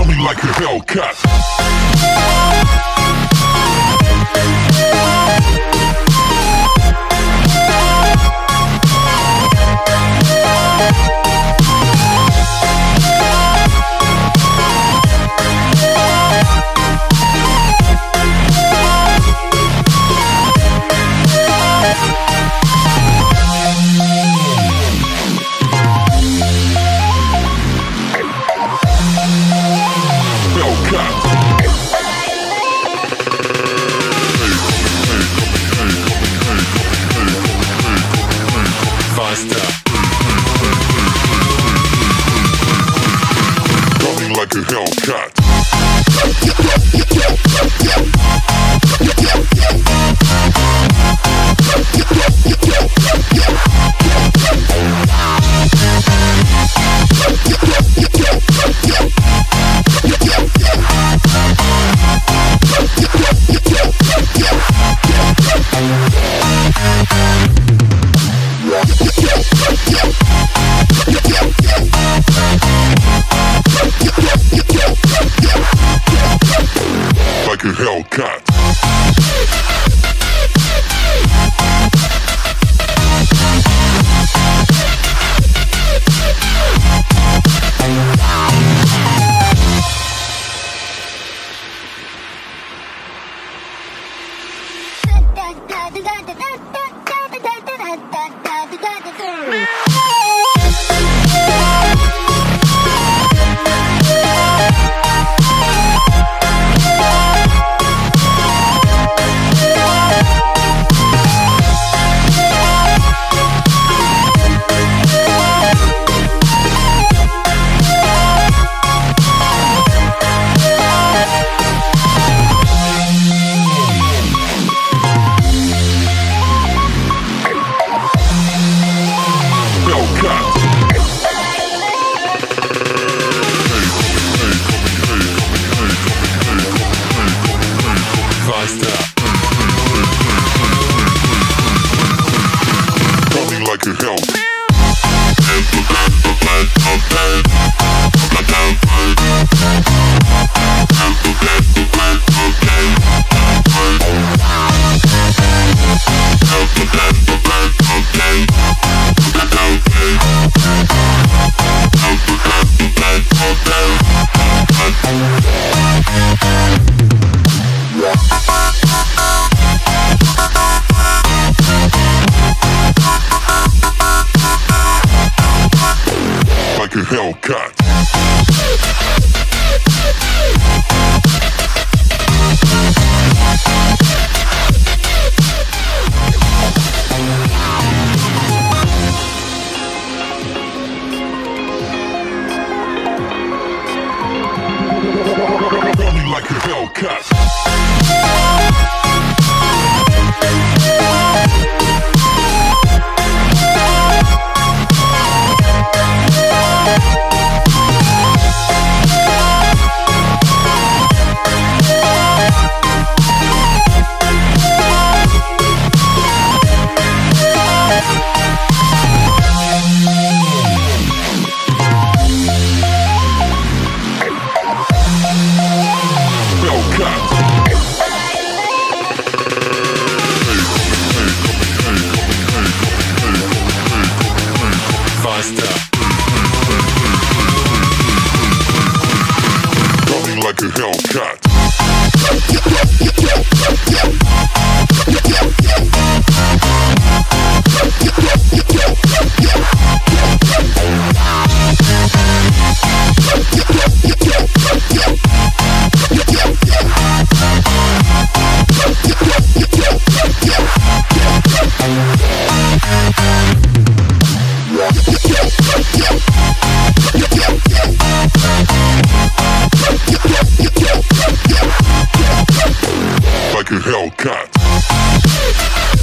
Kill me like a Hellcat. Like a Hellcat. got the girl. Hellcat. Hellcat.